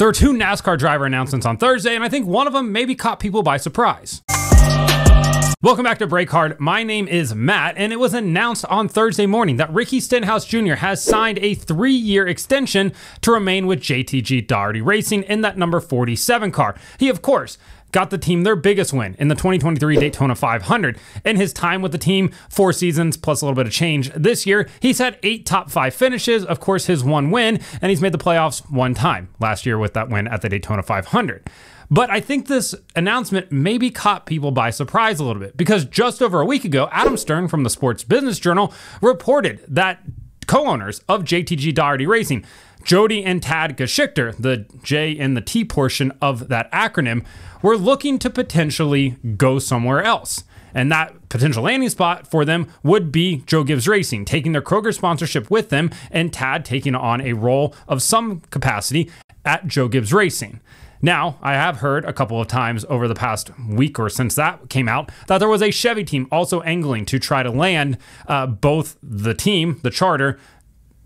There were two NASCAR driver announcements on Thursday, and I think one of them maybe caught people by surprise. Welcome back to BrakeHard. My name is Matt, and it was announced on Thursday morning that Ricky Stenhouse Jr. has signed a three year extension to remain with JTG Daugherty Racing in that number 47 car. He, of course, got the team their biggest win in the 2023 Daytona 500. In his time with the team, four seasons plus a little bit of change this year, he's had eight top five finishes, of course, his one win, and he's made the playoffs one time last year with that win at the Daytona 500. But I think this announcement maybe caught people by surprise a little bit because just over a week ago, Adam Stern from the Sports Business Journal reported that co owners of JTG Daugherty Racing Jodi and Tad Geschickter, the J and the T portion of that acronym, were looking to potentially go somewhere else. And that potential landing spot for them would be Joe Gibbs Racing, taking their Kroger sponsorship with them, and Tad taking on a role of some capacity at Joe Gibbs Racing. Now, I have heard a couple of times over the past week or since that came out that there was a Chevy team also angling to try to land uh, both the team, the charter,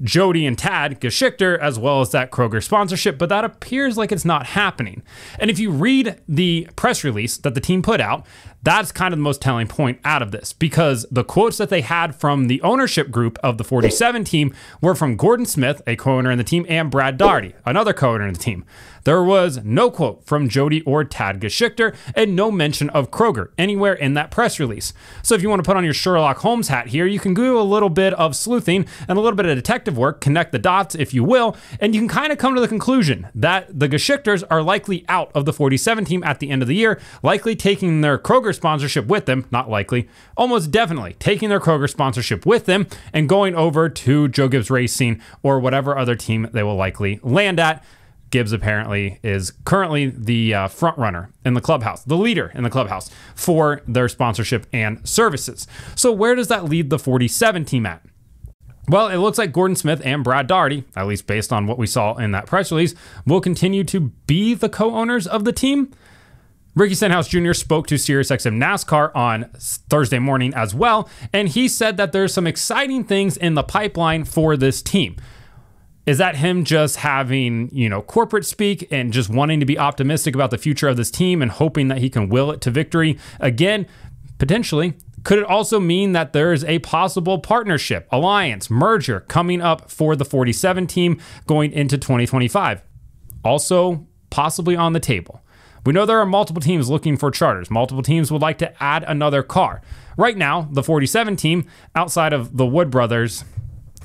Jodi and Tad Geschickter, as well as that Kroger sponsorship, but that appears like it's not happening. And if you read the press release that the team put out, that's kind of the most telling point out of this because the quotes that they had from the ownership group of the 47 team were from Gordon Smith, a co owner in the team, and Brad Daugherty, another co owner in the team. There was no quote from Jodi or Tad Geschickter and no mention of Kroger anywhere in that press release. So if you want to put on your Sherlock Holmes hat here, you can do a little bit of sleuthing and a little bit of detective work, connect the dots if you will, and you can kind of come to the conclusion that the Geschickters are likely out of the 47 team at the end of the year, likely taking their Kroger sponsorship with them, not likely, almost definitely taking their Kroger sponsorship with them and going over to Joe Gibbs Racing or whatever other team they will likely land at. Gibbs apparently is currently the uh, front runner in the clubhouse, the leader in the clubhouse for their sponsorship and services. So, where does that lead the 47 team at? Well, it looks like Gordon Smith and Brad Daugherty, at least based on what we saw in that press release, will continue to be the co owners of the team. Ricky Stenhouse Jr. spoke to SiriusXM NASCAR on Thursday morning as well, and he said that there's some exciting things in the pipeline for this team. Is that him just having, you know, corporate speak and just wanting to be optimistic about the future of this team and hoping that he can will it to victory? Again, potentially. Could it also mean that there's a possible partnership, alliance, merger coming up for the 47 team going into 2025? Also, possibly on the table. We know there are multiple teams looking for charters. Multiple teams would like to add another car. Right now, the 47 team, outside of the Wood brothers,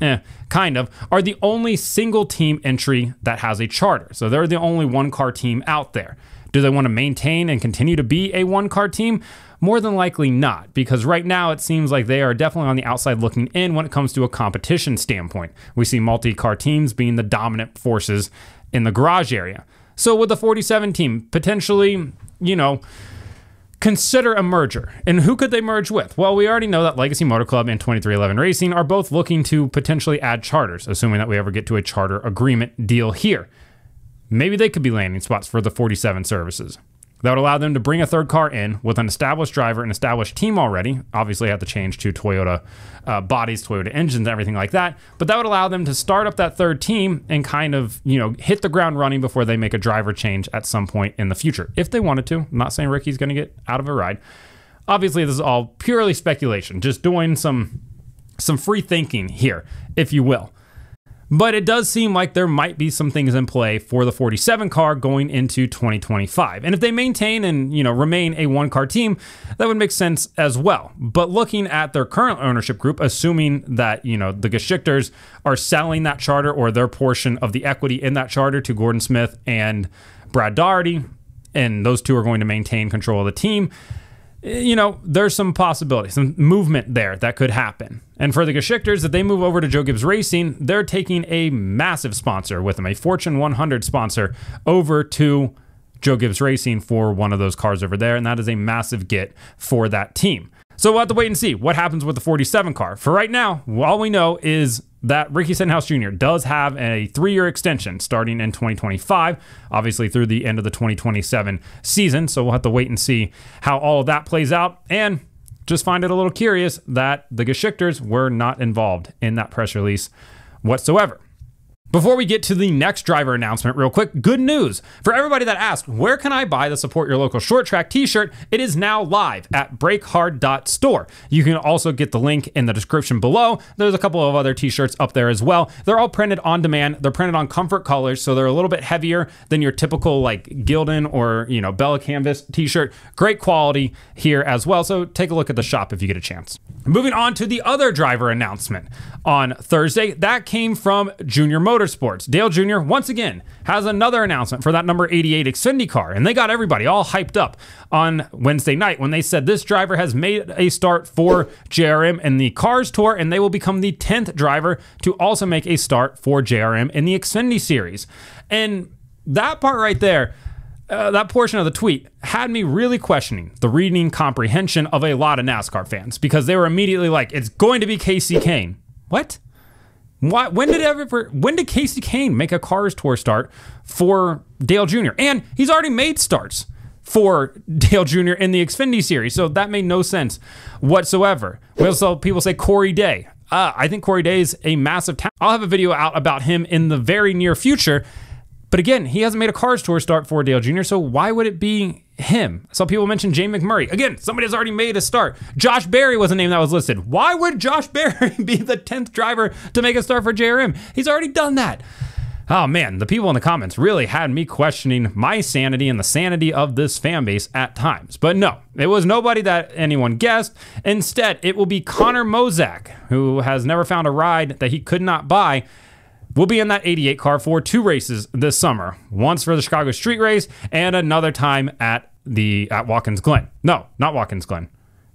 eh, kind of, are the only single team entry that has a charter. So they're the only one car team out there. Do they want to maintain and continue to be a one car team? More than likely not, because right now it seems like they are definitely on the outside looking in when it comes to a competition standpoint. We see multi car teams being the dominant forces in the garage area. So with the 47 team, potentially, you know, consider a merger. And who could they merge with? Well, we already know that Legacy Motor Club and 23XI Racing are both looking to potentially add charters, assuming that we ever get to a charter agreement deal here. Maybe they could be landing spots for the 47 services. That would allow them to bring a third car in with an established driver, an established team already. Obviously, have to change to Toyota uh, bodies, Toyota engines, everything like that. But that would allow them to start up that third team and kind of, you know, hit the ground running before they make a driver change at some point in the future, if they wanted to. I'm not saying Ricky's going to get out of a ride. Obviously, this is all purely speculation, just doing some some free thinking here, if you will. But it does seem like there might be some things in play for the 47 car going into 2025. And if they maintain and, you know, remain a one car team, that would make sense as well. But looking at their current ownership group, assuming that, you know, the Geschickters are selling that charter or their portion of the equity in that charter to Gordon Smith and Brad Daugherty, and those two are going to maintain control of the team, you know, there's some possibility, some movement there that could happen. And for the Geschickters, if they move over to Joe Gibbs Racing, they're taking a massive sponsor with them, a Fortune 100 sponsor, over to Joe Gibbs Racing for one of those cars over there. And that is a massive get for that team. So we'll have to wait and see what happens with the 47 car. For right now, all we know is that Ricky Stenhouse Jr. does have a three year extension starting in 2025, obviously through the end of the 2027 season. So we'll have to wait and see how all of that plays out. And just find it a little curious that the Geschickters were not involved in that press release whatsoever. Before we get to the next driver announcement, real quick, good news. For everybody that asked, where can I buy the Support Your Local Short Track t shirt? It is now live at brakehard.store. You can also get the link in the description below. There's a couple of other t shirts up there as well. They're all printed on demand. They're printed on comfort colors, so they're a little bit heavier than your typical like Gildan or, you know, Bella Canvas t shirt. Great quality here as well. So take a look at the shop if you get a chance. Moving on to the other driver announcement on Thursday, that came from Junior Motorsports. Dale Jr. once again has another announcement for that number 88 Xfinity car, and they got everybody all hyped up on Wednesday night when they said this driver has made a start for JRM in the Cars Tour, and they will become the 10th driver to also make a start for JRM in the Xfinity Series. And that part right there, uh, that portion of the tweet had me really questioning the reading comprehension of a lot of NASCAR fans because they were immediately like, "It's going to be Kasey Kahne." What? Why, when did ever? When did Kasey Kahne make a Cars Tour start for Dale Jr. and he's already made starts for Dale Jr. in the Xfinity series, so that made no sense whatsoever. We also people say Corey Day. Uh, I think Corey Day is a massive talent. I'll have a video out about him in the very near future but again, he hasn't made a Cars Tour start for Dale Jr., so why would it be him? Saw people mention Jamie McMurray. Again, somebody has already made a start. Josh Berry was a name that was listed. Why would Josh Berry be the 10th driver to make a start for JRM? He's already done that. Oh man, the people in the comments really had me questioning my sanity and the sanity of this fan base at times. But no, it was nobody that anyone guessed. Instead, it will be Connor Mosack, who has never found a ride that he could not buy We'll be in that 88 car for two races this summer. Once for the Chicago Street Race and another time at the at Watkins Glen. No, not Watkins Glen.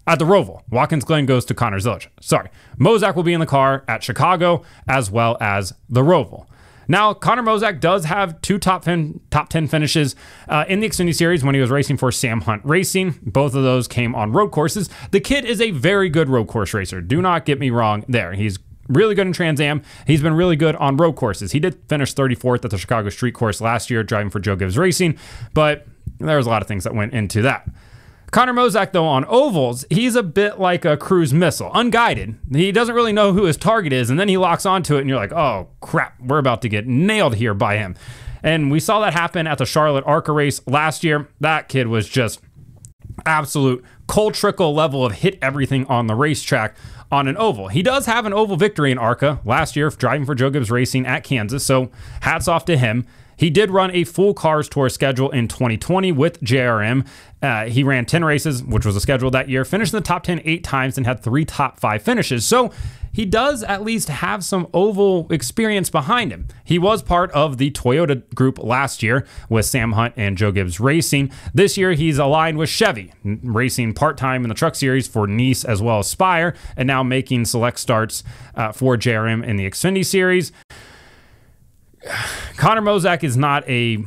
At the Roval. Watkins Glen goes to Connor Zilisch. Sorry. Mosack will be in the car at Chicago as well as the Roval. Now, Connor Mosack does have two top 10, top 10 finishes uh, in the Xfinity Series when he was racing for Sam Hunt Racing. Both of those came on road courses. The kid is a very good road course racer. Do not get me wrong there. He's really good in Trans Am. He's been really good on road courses. He did finish 34th at the Chicago Street Course last year, driving for Joe Gibbs Racing, but there was a lot of things that went into that. Connor Mosack, though, on ovals, he's a bit like a cruise missile, unguided. He doesn't really know who his target is, and then he locks onto it, and you're like, oh, crap, we're about to get nailed here by him. And we saw that happen at the Charlotte ARCA race last year. That kid was just absolute cold Trickle level of hit everything on the racetrack on an oval. He does have an oval victory in ARCA last year, driving for Joe Gibbs Racing at Kansas, so hats off to him. He did run a full Cars Tour schedule in 2020 with JRM. Uh, he ran 10 races, which was a schedule that year, finished in the top 10 eight times, and had three top five finishes. So he does at least have some oval experience behind him. He was part of the Toyota group last year with Sam Hunt and Joe Gibbs Racing. This year, he's aligned with Chevy, racing part time in the truck series for Niece as well as Spire, and now making select starts uh, for JRM in the Xfinity series. Connor Mosack is not a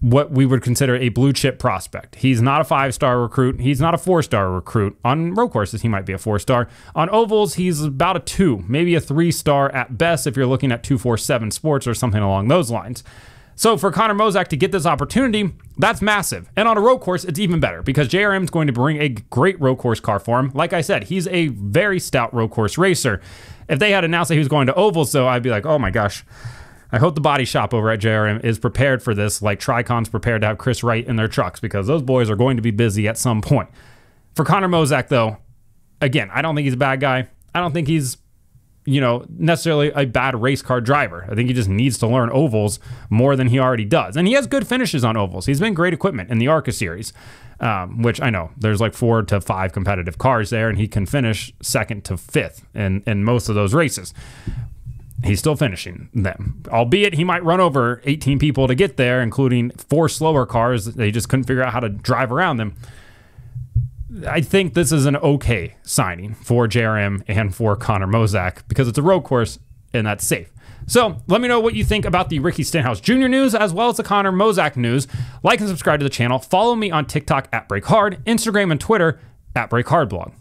what we would consider a blue chip prospect. He's not a five star recruit. He's not a four star recruit. On road courses, he might be a four star. On ovals, he's about a two, maybe a three star at best if you're looking at 247 sports or something along those lines. So for Connor Mosack to get this opportunity, that's massive. And on a road course, it's even better because JRM is going to bring a great road course car for him. Like I said, he's a very stout road course racer. If they had announced that he was going to ovals, though, I'd be like, oh my gosh, I hope the body shop over at JRM is prepared for this, like Tricon's prepared to have Chris Wright in their trucks, because those boys are going to be busy at some point. For Connor Mosack, though, again, I don't think he's a bad guy. I don't think he's, you know, necessarily a bad race car driver. I think he just needs to learn ovals more than he already does. And he has good finishes on ovals. He's been great equipment in the ARCA series, um, which I know there's like four to five competitive cars there, and he can finish second to fifth in, in most of those races he's still finishing them. Albeit he might run over 18 people to get there, including four slower cars. They just couldn't figure out how to drive around them. I think this is an okay signing for JRM and for Connor Mosack because it's a road course and that's safe. So let me know what you think about the Ricky Stenhouse Jr. news as well as the Connor Mosack news. Like and subscribe to the channel. Follow me on TikTok at BrakeHard, Instagram and Twitter at BrakeHard Blog.